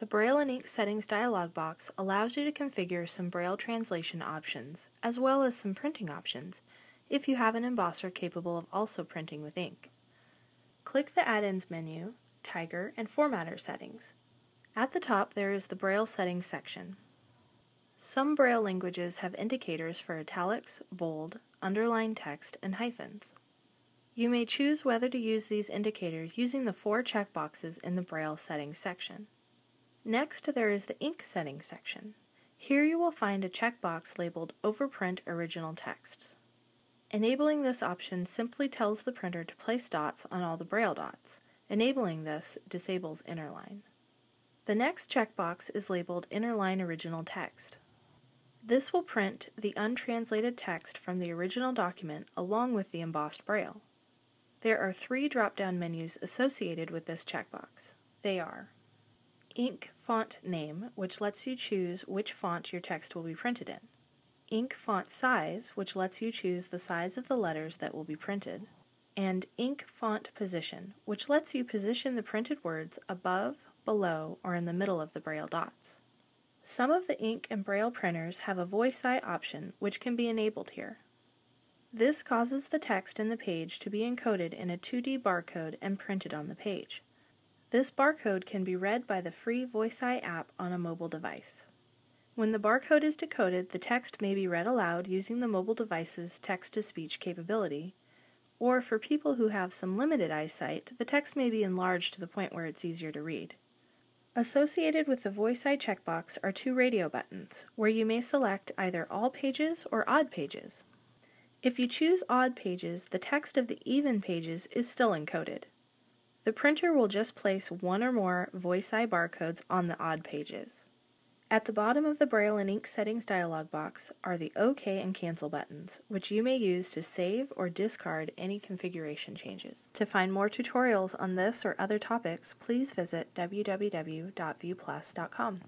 The Braille and Ink Settings dialog box allows you to configure some Braille translation options, as well as some printing options, if you have an embosser capable of also printing with ink. Click the Add-ins menu, Tiger, and Formatter settings. At the top there is the Braille settings section. Some Braille languages have indicators for italics, bold, underlined text, and hyphens. You may choose whether to use these indicators using the four checkboxes in the Braille settings section. Next, there is the ink setting section. Here you will find a checkbox labeled Overprint Original Texts. Enabling this option simply tells the printer to place dots on all the braille dots. Enabling this disables interline. The next checkbox is labeled Interline Original Text. This will print the untranslated text from the original document along with the embossed braille. There are three drop-down menus associated with this checkbox. They are Ink Font Name, which lets you choose which font your text will be printed in. Ink Font Size, which lets you choose the size of the letters that will be printed. And Ink Font Position, which lets you position the printed words above, below, or in the middle of the braille dots. Some of the ink and braille printers have a VoiceEye option which can be enabled here. This causes the text in the page to be encoded in a 2D barcode and printed on the page. This barcode can be read by the free VoiceEye app on a mobile device. When the barcode is decoded, the text may be read aloud using the mobile device's text-to-speech capability, or for people who have some limited eyesight, the text may be enlarged to the point where it's easier to read. Associated with the VoiceEye checkbox are two radio buttons, where you may select either All Pages or Odd Pages. If you choose Odd Pages, the text of the even pages is still encoded. The printer will just place one or more VoiceEye barcodes on the odd pages. At the bottom of the Braille and Ink Settings dialog box are the OK and Cancel buttons, which you may use to save or discard any configuration changes. To find more tutorials on this or other topics, please visit www.viewplus.com.